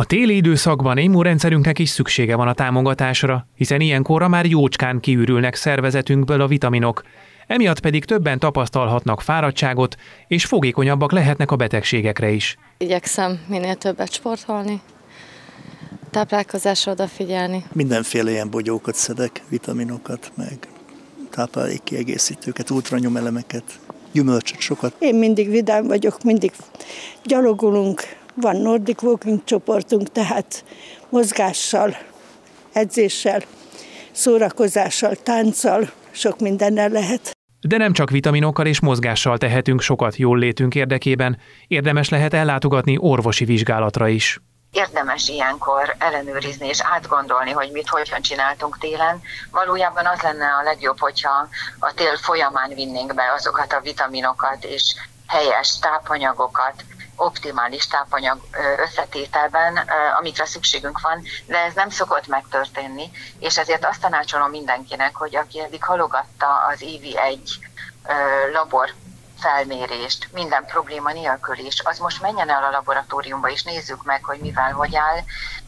A téli időszakban immunrendszerünknek is szüksége van a támogatásra, hiszen ilyenkorra már jócskán kiürülnek szervezetünkből a vitaminok, emiatt pedig többen tapasztalhatnak fáradtságot, és fogékonyabbak lehetnek a betegségekre is. Igyekszem minél többet sportolni, táplálkozásra odafigyelni. Mindenféle ilyen bogyókat szedek, vitaminokat, meg táplálékkiegészítőket, ultranyomelemeket, gyümölcsöt sokat. Én mindig vidám vagyok, mindig gyalogulunk, van Nordic Walking csoportunk, tehát mozgással, edzéssel, szórakozással, tánccal, sok mindennel lehet. De nem csak vitaminokkal és mozgással tehetünk sokat jól létünk érdekében, érdemes lehet ellátogatni orvosi vizsgálatra is. Érdemes ilyenkor ellenőrizni és átgondolni, hogy mit hogyan csináltunk télen. Valójában az lenne a legjobb, hogyha a tél folyamán vinnénk be azokat a vitaminokat és helyes tápanyagokat, optimális tápanyag összetételben, amikre szükségünk van, de ez nem szokott megtörténni, és ezért azt tanácsolom mindenkinek, hogy aki eddig halogatta az évi egy labor felmérést, minden probléma nélkül is, az most menjen el a laboratóriumba, és nézzük meg, hogy mivel hogy áll.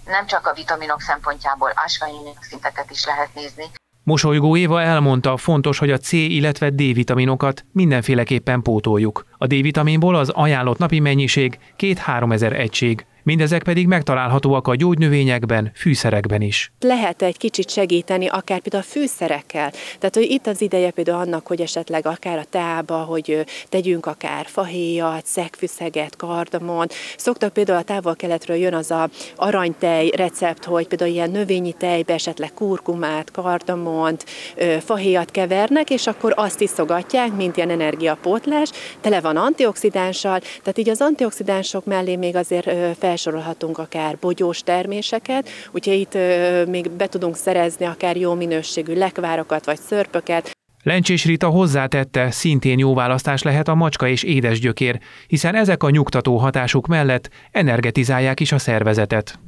Nem csak a vitaminok szempontjából ásványi szinteket is lehet nézni, Mosolygó Éva elmondta, fontos, hogy a C, illetve D-vitaminokat mindenféleképpen pótoljuk. A D-vitaminból az ajánlott napi mennyiség 2-3 ezer egység, Mindezek pedig megtalálhatóak a gyógynövényekben, fűszerekben is. Lehet egy kicsit segíteni, akár például a fűszerekkel. Tehát, hogy itt az ideje például annak, hogy esetleg akár a teába, hogy tegyünk akár fahéjat, szegfűszeget, kardamont. Szoktak például a távol-keletről jön az a aranytej recept, hogy például ilyen növényi tejbe esetleg kurkumát, kardamont, fahéjat kevernek, és akkor azt iszogatják, mint ilyen energiapótlás. Tele van antioxidánssal, tehát így az antioxidánsok mellé még azért fel felsorolhatunk akár bogyós terméseket, úgyhogy itt még be tudunk szerezni akár jó minőségű lekvárokat vagy szörpöket, Lencsés Rita hozzátette, szintén jó választás lehet a macska és édesgyökér, hiszen ezek a nyugtató hatásuk mellett energetizálják is a szervezetet.